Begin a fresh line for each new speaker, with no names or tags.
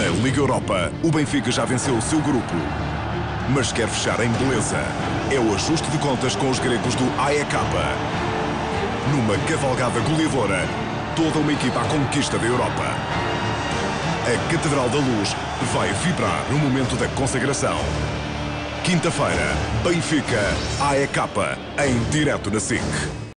Na Liga Europa, o Benfica já venceu o seu grupo, mas quer fechar em beleza. É o ajuste de contas com os gregos do AEK. Numa cavalgada goleadora, toda uma equipa à conquista da Europa. A Catedral da Luz vai vibrar no momento da consagração. Quinta-feira, Benfica AEK em direto na SIC.